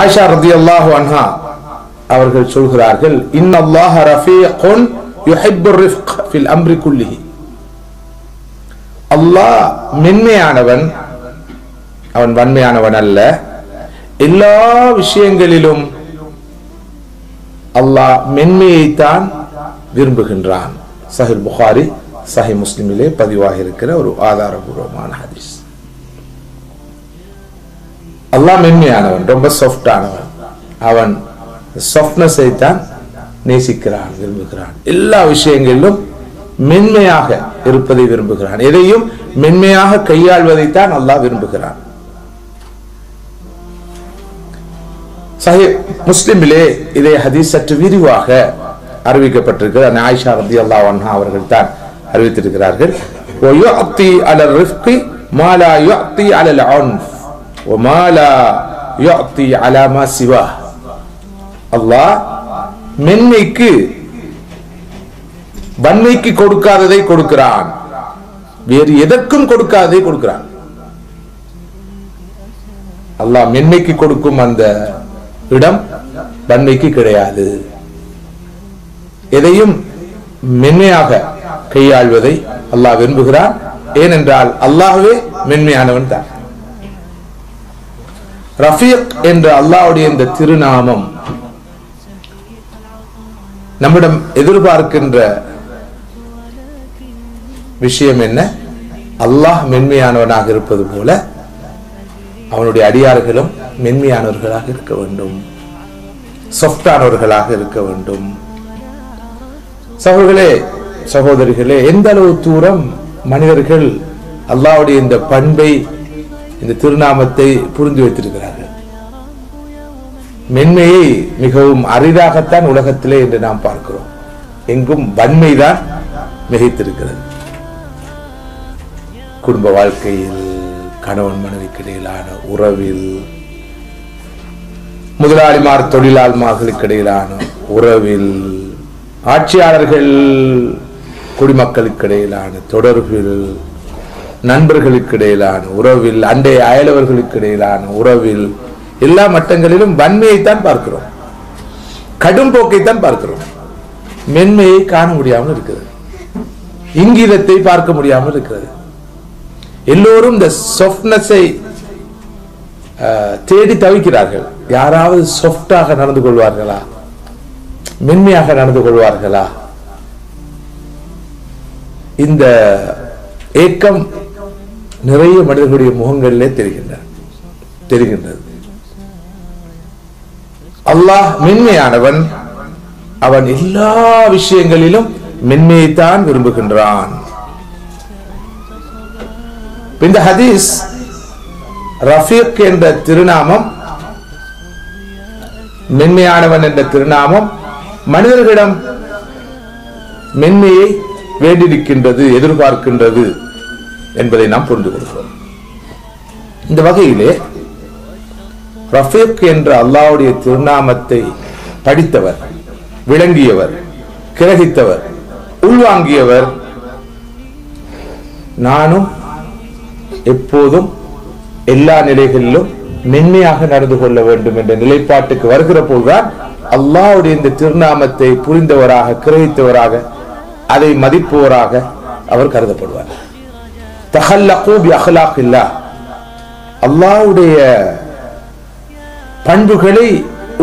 ஆயிஷா ரதியல்லாஹு அன்ஹா அவர்கள் சொல்கிறார்கள் இன்னல்லாஹ ரஃபீகுன் யுஹிப்பு ரிஃப்க் ஃபில் அம்ரி குல்லிஹி. அல்லாஹ் மென்மையானவன் அவன் வன்மையானவன் அல்ல. எல்லா விஷயங்களிலும் அல்லாஹ் மென்மையைத்தான் விரும்புகின்றான். சஹில் புகாரி சஹி முஸ்லிமிலே பதிவாக இருக்கிற ஒரு ஆதாரபூர்வமான ஹதீஸ். அல்லா மென்மையானவன் ரொம்ப சாஃப்டானவன் அவன் சாஃப்ட்னஸை தான் நேசிக்கிறான் விரும்புகிறான். எல்லா விஷயங்களிலும் மென்மையாக இருப்பதை விரும்புகிறான். எதையும் மென்மையாக கையாள்வதைத்தான் அல்லாஹ் விரும்புகிறான். சஹி முஸ்லிமிலே இதை ஹதீஸ் சற்று விரிவாக அறிவிக்கப்பட்டிருக்கிறது. ஆயிஷா ரதி அல்லா அன்ஹா அவர்கள் தான் அறிவித்திருக்கிறார்கள் ஓ மாலா யுக்தி அலல் ஆன்ஃப் மென்மைக்கு வன்மைக்கு கொடுக்காததை கொடுக்கிறான். வேறு எதற்கும் கொடுக்காததை கொடுக்கிறான். அல்லாஹ் மென்மைக்கு கொடுக்கும் அந்த இடம் வன்மைக்கு கிடையாது. எதையும் மென்மையாக கையாள்வதை அல்லாஹ் விரும்புகிறான். ஏனென்றால் அல்லாஹவே மென்மையானவன் தான். ரஃபீக் என்ற அல்லாவுடைய இந்த திருநாமம் நம்மிடம் எதிர்பார்க்கின்ற விஷயம் என்ன? அல்லாஹ் மென்மையானவனாக இருப்பது போல அவனுடைய அடியார்களும் மென்மையானவர்களாக இருக்க வேண்டும். சொஃப்டானவர்களாக இருக்க வேண்டும். சகோதரர்களே சகோதரிகளே எந்த அளவு தூரம் மனிதர்கள் அல்லாவுடைய இந்த பண்பை இந்த திருநாமத்தை புரிந்து வைத்திருக்கிறார்கள். மென்மையை மிகவும் அரிதாகத்தான் உலகத்திலே என்று நாம் பார்க்கிறோம். எங்கும் வன்மைதான் மிகைத்திருக்கிறது. குடும்ப வாழ்க்கையில் கணவன் மனைவிக்கு இடையிலான உறவில் முதலாளிமார் தொழிலாளர்களுக்கு இடையிலான உறவில் ஆட்சியாளர்கள் குடிமக்களுக்கு இடையிலான தொடர்பில் நண்பர்களுக்கு இடையிலான உறவில் அண்டை அயலவர்களுக்கு இடையிலான உறவில் எல்லா மட்டங்களிலும் வன்மையைத்தான் பார்க்கிறோம். கடும் போக்கைத்தான் பார்க்கிறோம். மென்மையை காண முடியாமல் இருக்கிறது. இங்கிதத்தை பார்க்க முடியாமல் இருக்கிறது. எல்லோரும் இந்த சொஃப்ட்னஸை தேடி தவிக்கிறார்கள். யாராவது சொஃப்டாக நடந்து கொள்வார்களா? மென்மையாக நடந்து கொள்வார்களா? இந்த ஏக்கம் நிறைய மனிதர்களுடைய முகங்களிலே தெரிகின்றன தெரிகின்றது. அல்லாஹ் மென்மையானவன். அவன் எல்லா விஷயங்களிலும் மென்மையைத்தான் விரும்புகின்றான். இந்த ஹதீஸ் ரஃபீக் என்ற திருநாமம் மென்மையானவன் என்ற திருநாமம் மனிதர்களிடம் மென்மையை வேண்டியிருக்கின்றது எதிர்பார்க்கின்றது. என்பதை நாம் புரிந்து கொள்கிறோம். இந்த வகையிலே ரஃபீக் என்ற அல்லாவுடைய திருநாமத்தை படித்தவர் விளங்கியவர் கிரகித்தவர் உள்வாங்கியவர் நானும் எப்போதும் எல்லா நிலைகளிலும் மென்மையாக நடந்து கொள்ள வேண்டும் என்ற நிலைப்பாட்டுக்கு வருகிற போதுதான் அல்லாவுடைய இந்த திருநாமத்தை புரிந்தவராக கிரகித்தவராக அதை மதிப்பவராக அவர் கருதப்படுவார். தஹல்லகூ பி அஹ்லாக்கில்லா அல்லாவுடைய பண்புகளை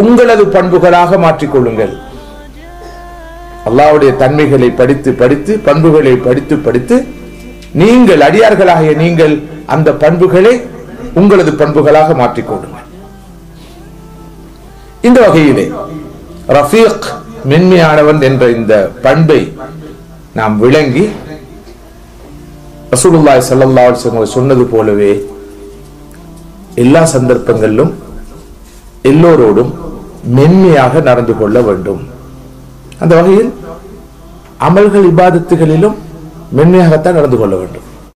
உங்களது பண்புகளாக மாற்றிக்கொள்ளுங்கள். அல்லாவுடைய தன்மைகளை படித்து படித்து பண்புகளை படித்து படித்து நீங்கள் அடியார்களாகிய நீங்கள் அந்த பண்புகளை உங்களது பண்புகளாக மாற்றிக்கொள்ளுங்கள். இந்த வகையிலே ரஃபீக் மென்மையானவன் என்ற இந்த பண்பை நாம் விளங்கி ரசூலுல்லாய் ஸல்லல்லாஹு சொன்னது போலவே எல்லா சந்தர்ப்பங்களிலும் எல்லோரோடும் மென்மையாக நடந்து கொள்ள வேண்டும். அந்த வகையில் அமல்கள் இபாதத்துகளிலும் மென்மையாகத்தான் நடந்து கொள்ள வேண்டும்.